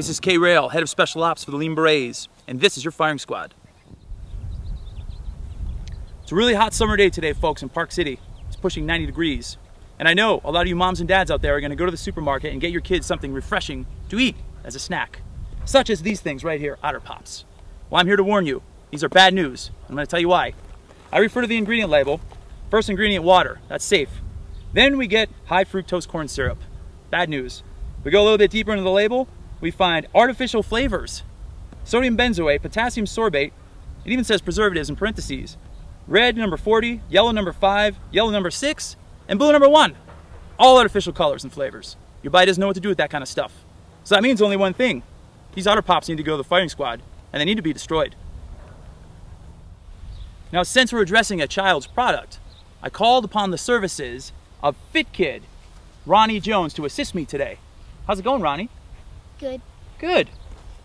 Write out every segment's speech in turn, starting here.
This is K Rail, head of special ops for the Lean Berets, and this is your firing squad. It's a really hot summer day today, folks, in Park City. It's pushing 90 degrees. And I know a lot of you moms and dads out there are gonna go to the supermarket and get your kids something refreshing to eat as a snack, such as these things right here, Otter Pops. Well, I'm here to warn you, these are bad news. I'm gonna tell you why. I refer to the ingredient label. First ingredient, water, that's safe. Then we get high fructose corn syrup. Bad news. We go a little bit deeper into the label, we find artificial flavors. Sodium benzoate, potassium sorbate, it even says preservatives in parentheses. Red number 40, yellow number 5, yellow number 6, and blue number 1. All artificial colors and flavors. Your body doesn't know what to do with that kind of stuff. So that means only one thing. These otter pops need to go to the firing squad, and they need to be destroyed. Now, since we're addressing a child's product, I called upon the services of Fit Kid, Ronnie Jones, to assist me today. How's it going, Ronnie? Good. Good.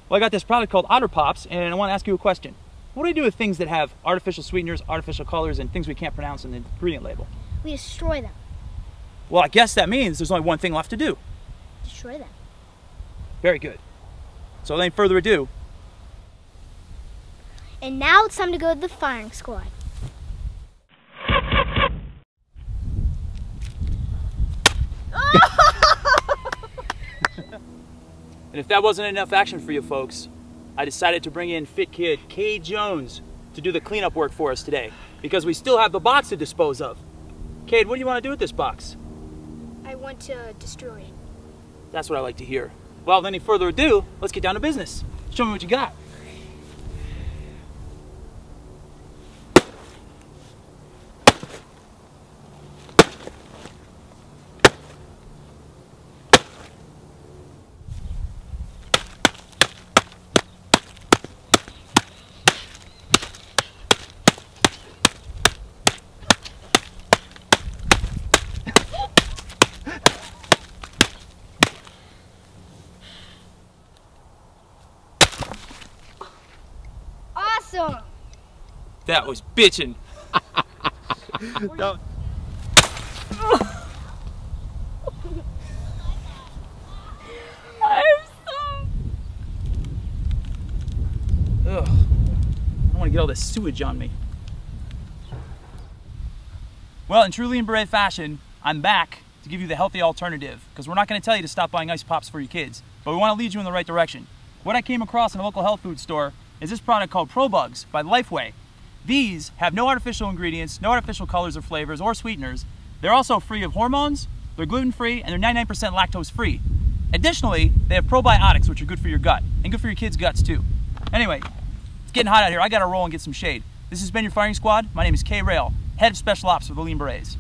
Well, I got this product called Otter Pops, and I want to ask you a question. What do we do with things that have artificial sweeteners, artificial colors, and things we can't pronounce in the ingredient label? We destroy them. Well, I guess that means there's only one thing left to do. Destroy them. Very good. So, without further ado, And now it's time to go to the firing squad. Oh! And if that wasn't enough action for you folks, I decided to bring in Fit Kid K Jones to do the cleanup work for us today because we still have the box to dispose of. Cade, what do you want to do with this box? I want to destroy it. That's what I like to hear. Well, without any further ado, let's get down to business. Show me what you got. Awesome! That was bitchin'. That- Ugh. I don't want to get all this sewage on me. Well, in truly Lean Beret fashion, I'm back to give you the healthy alternative because we're not going to tell you to stop buying ice pops for your kids, but we want to lead you in the right direction. What I came across in a local health food store is this product called ProBugs by Lifeway. These have no artificial ingredients, no artificial colors or flavors or sweeteners. They're also free of hormones, they're gluten free, and they're 99% lactose free. Additionally, they have probiotics, which are good for your gut and good for your kids' guts too. Anyway, it's getting hot out here. I gotta roll and get some shade. This has been your firing squad. My name is Kay Rail, head of special ops for the Lean Berets.